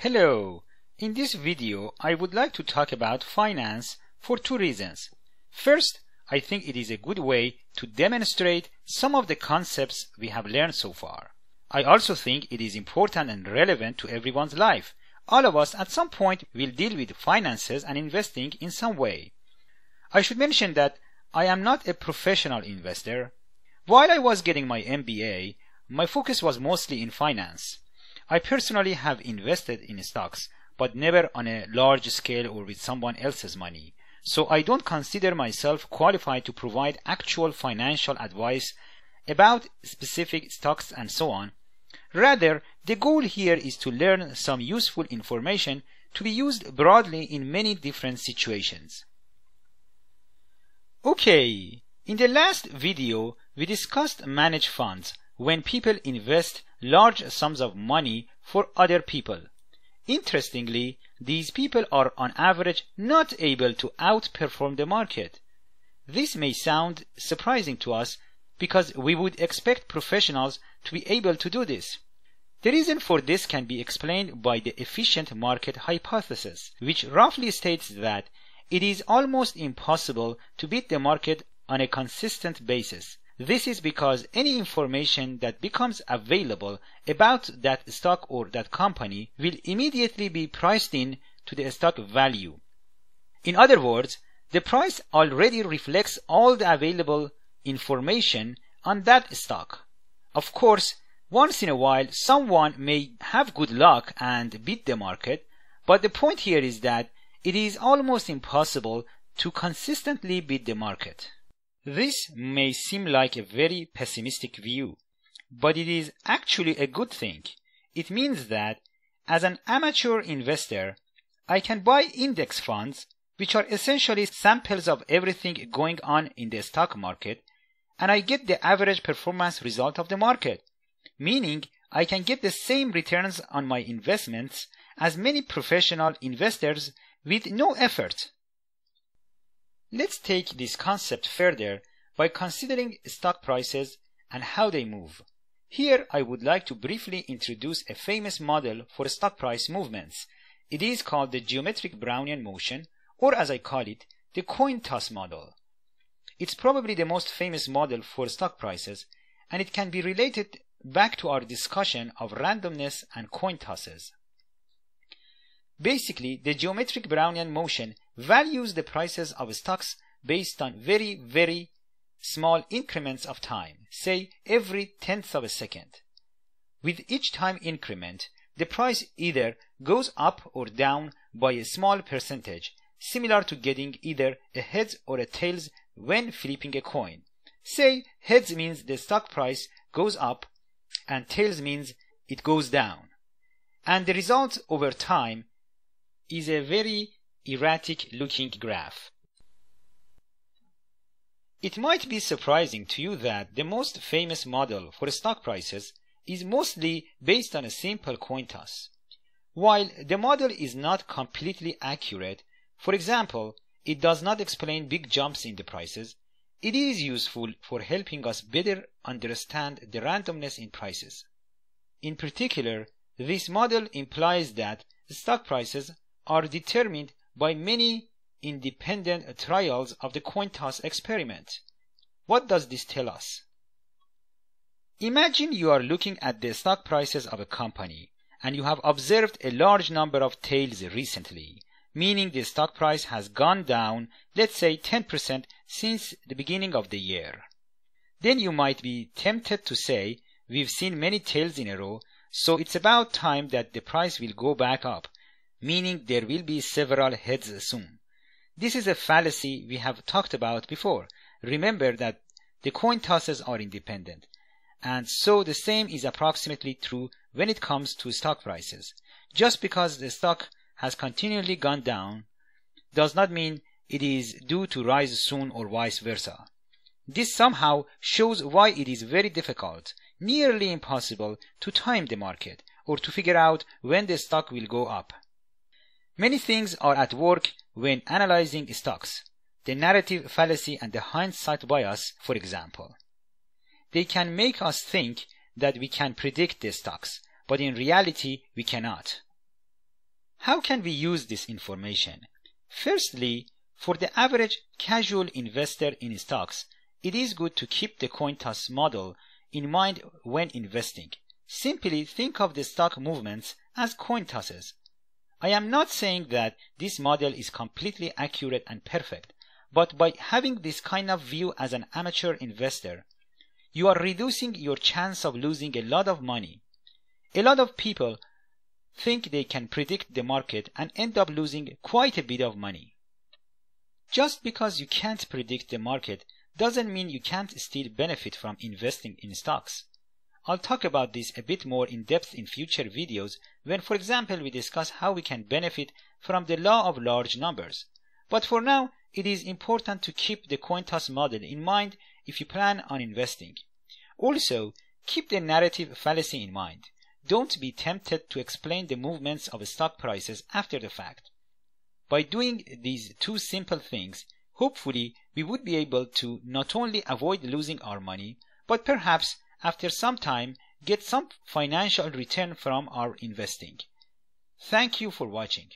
Hello! In this video, I would like to talk about finance for two reasons. First, I think it is a good way to demonstrate some of the concepts we have learned so far. I also think it is important and relevant to everyone's life. All of us at some point will deal with finances and investing in some way. I should mention that I am not a professional investor. While I was getting my MBA, my focus was mostly in finance. I personally have invested in stocks, but never on a large scale or with someone else's money. So I don't consider myself qualified to provide actual financial advice about specific stocks and so on. Rather, the goal here is to learn some useful information to be used broadly in many different situations. Okay, in the last video, we discussed managed funds when people invest large sums of money for other people. Interestingly, these people are on average not able to outperform the market. This may sound surprising to us because we would expect professionals to be able to do this. The reason for this can be explained by the efficient market hypothesis, which roughly states that it is almost impossible to beat the market on a consistent basis. This is because any information that becomes available about that stock or that company will immediately be priced in to the stock value. In other words, the price already reflects all the available information on that stock. Of course, once in a while someone may have good luck and beat the market, but the point here is that it is almost impossible to consistently beat the market. This may seem like a very pessimistic view, but it is actually a good thing. It means that as an amateur investor, I can buy index funds, which are essentially samples of everything going on in the stock market, and I get the average performance result of the market, meaning I can get the same returns on my investments as many professional investors with no effort. Let's take this concept further by considering stock prices and how they move. Here I would like to briefly introduce a famous model for stock price movements. It is called the geometric Brownian motion, or as I call it, the coin toss model. It's probably the most famous model for stock prices, and it can be related back to our discussion of randomness and coin tosses. Basically, the geometric Brownian motion values the prices of stocks based on very, very small increments of time, say every tenth of a second. With each time increment, the price either goes up or down by a small percentage, similar to getting either a heads or a tails when flipping a coin. Say heads means the stock price goes up and tails means it goes down. And the result over time is a very erratic looking graph. It might be surprising to you that the most famous model for stock prices is mostly based on a simple coin toss. While the model is not completely accurate, for example, it does not explain big jumps in the prices, it is useful for helping us better understand the randomness in prices. In particular, this model implies that stock prices are determined by many independent trials of the coin toss experiment. What does this tell us? Imagine you are looking at the stock prices of a company and you have observed a large number of tails recently, meaning the stock price has gone down, let's say 10% since the beginning of the year. Then you might be tempted to say, we've seen many tails in a row, so it's about time that the price will go back up meaning there will be several heads soon. This is a fallacy we have talked about before. Remember that the coin tosses are independent. And so the same is approximately true when it comes to stock prices. Just because the stock has continually gone down does not mean it is due to rise soon or vice versa. This somehow shows why it is very difficult, nearly impossible, to time the market or to figure out when the stock will go up. Many things are at work when analyzing stocks. The narrative fallacy and the hindsight bias, for example. They can make us think that we can predict the stocks, but in reality we cannot. How can we use this information? Firstly, for the average casual investor in stocks, it is good to keep the coin toss model in mind when investing. Simply think of the stock movements as coin tosses. I am not saying that this model is completely accurate and perfect, but by having this kind of view as an amateur investor, you are reducing your chance of losing a lot of money. A lot of people think they can predict the market and end up losing quite a bit of money. Just because you can't predict the market doesn't mean you can't still benefit from investing in stocks. I'll talk about this a bit more in depth in future videos when for example we discuss how we can benefit from the law of large numbers. But for now, it is important to keep the coin toss model in mind if you plan on investing. Also, keep the narrative fallacy in mind. Don't be tempted to explain the movements of stock prices after the fact. By doing these two simple things, hopefully we would be able to not only avoid losing our money, but perhaps after some time get some financial return from our investing. Thank you for watching.